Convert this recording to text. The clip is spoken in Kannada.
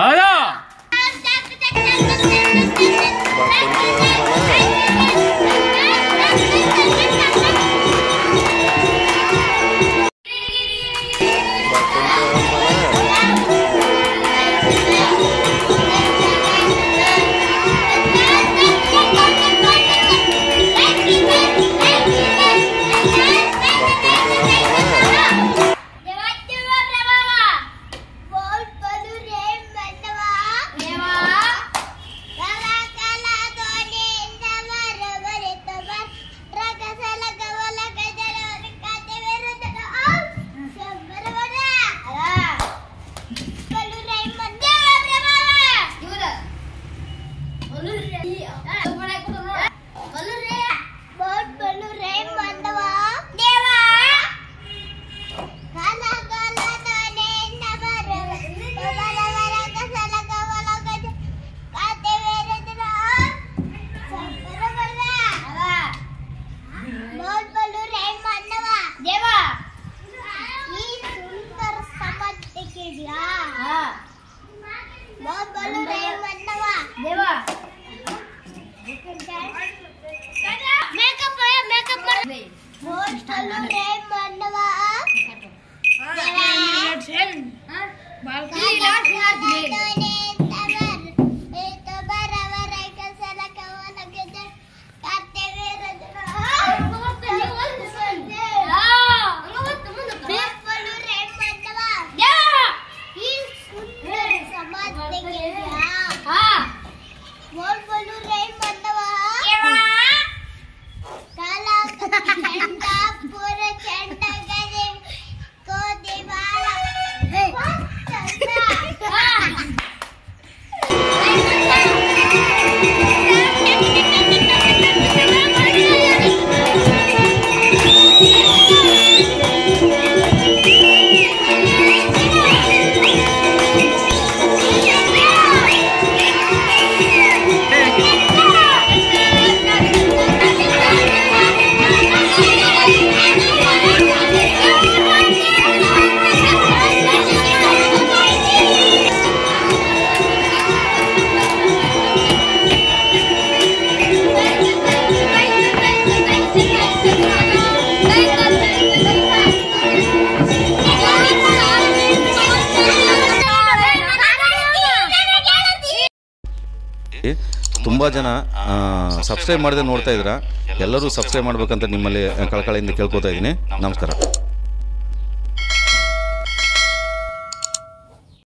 来了。Ya. बाल का ತುಂಬ ಜನ ಸಬ್ಸ್ಕ್ರೈಬ್ ಮಾಡದೆ ನೋಡ್ತಾ ಇದ್ದೀರಾ. ಎಲ್ಲರೂ ಸಬ್ಸ್ಕ್ರೈಬ್ ಮಾಡ್ಬೇಕಂತ ನಿಮ್ಮಲ್ಲಿ ಕಳಕಳಿಯಿಂದ ಕೇಳ್ಕೊತಾ ಇದ್ದೀನಿ. ನಮಸ್ಕಾರ.